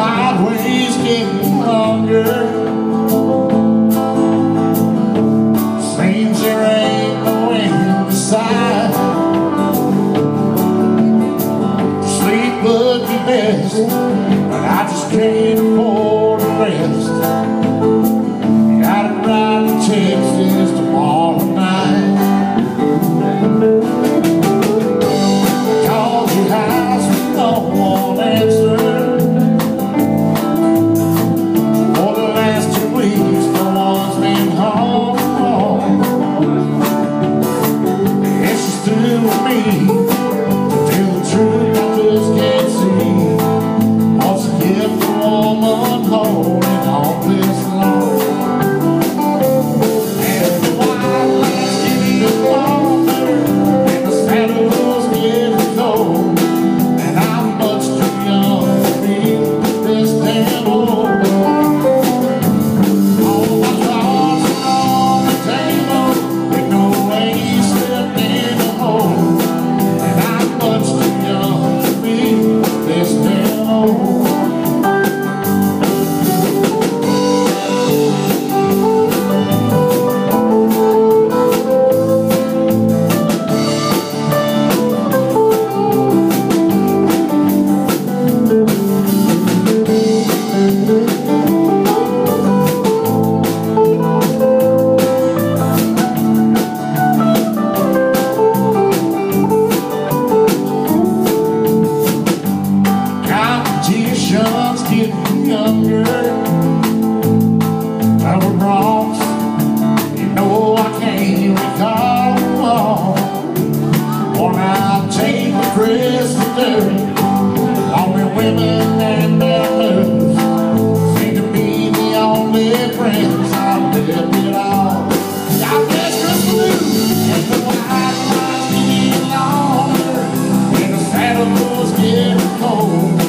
highways getting longer. Seems there ain't no end in sight Sleep would be best But I just can't afford to rest. wrongs You know I can't recall them all Worn-out table All the women and their moves Seem to be the only friends I've left at all I blue and the white lines getting longer And the cold.